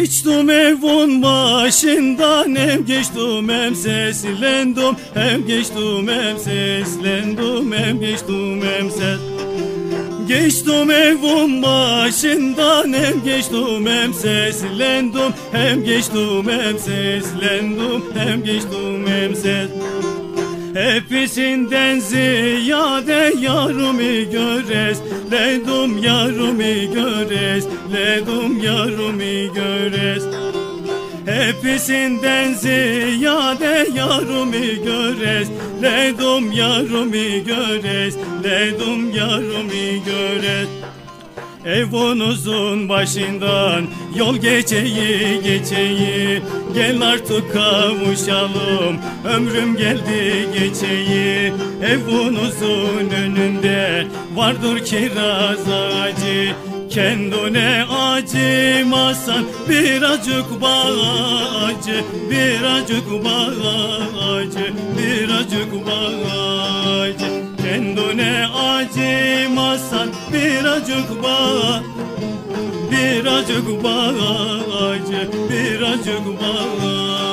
Geçtim evin başından hem geçtim hem seslendim Hem geçtim hem seslendim hem geçtim hem ses. Geçtim evin başından hem geçtim hem seslendim Hem geçtim hem seslendim hem geçtim hem ses Hepsinden ziyade yarımı göres Ledum yarımı göres Ledum yarımı göres Hepsinden ziyade yarımı göres Ledum yarımı göres Ledum yarımı göres Evunuzun başından yol geçeyi geçeyi. Gel artık kavuşalım ömrüm geldi geçeyi. Evunuzun önünde vardır kiraz ağacı. Kendine acımasan birazcık bağacı Birazcık bağacı Birazcık bağacı birazcık bağ Birazcık bağacı Birazcık bağacı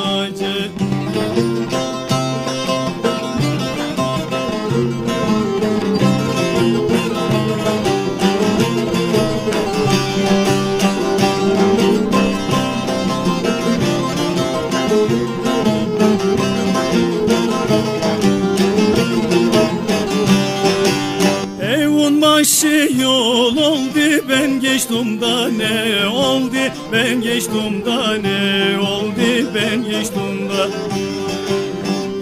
yol oldu ben geçtim da ne oldu? Ben geçtim da ne oldu? Ben geçtim da.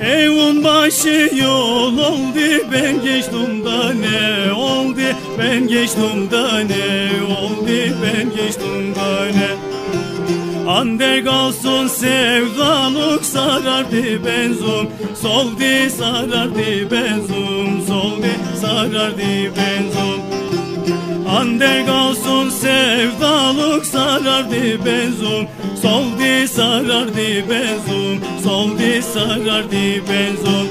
Evun başı yol oldu ben geçtim da ne oldu? Ben geçtim da ne oldu? Ben geçtim da ne? Ander kalsın sevdalık sarardı benzum. Soldi sarardı benzum. Soldi sarardı benzum Ander kalsın sevdalık sarardı benzum Soldi sarardı benzum Soldi sarardı benzum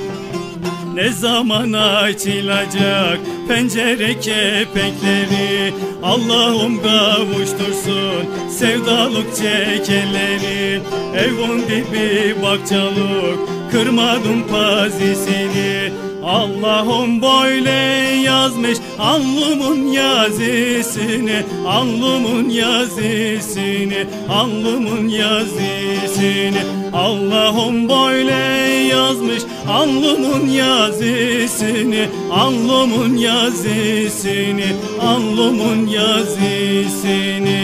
ne zaman açılacak pencere kepenkleri Allah'ım kavuştursun sevdalık çekeleri. Evin dibi bakçalık kırmadım pazisini Allah'ım böyle yazmış alnımın yazısını Alnımın yazısını Alnımın yazısını. Allah'ım böyle yazmış alnımın yazısını Alnımın yazısını Alnımın yazısını